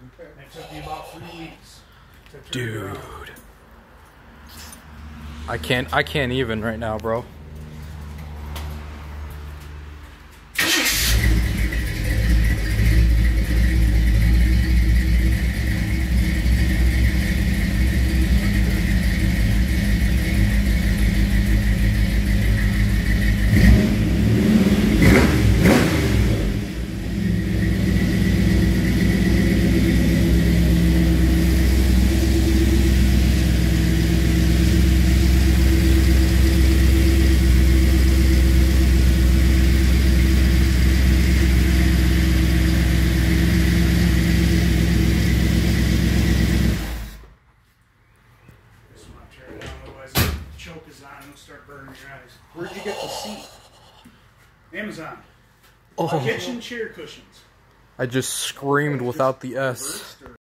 And it took me about three weeks to turn it Dude. around. I can't I can't even right now, bro. Otherwise choke is on and it'll start burning your eyes. Where'd you get the seat? Amazon. Oh, Kitchen chair cushions. I just screamed without the S.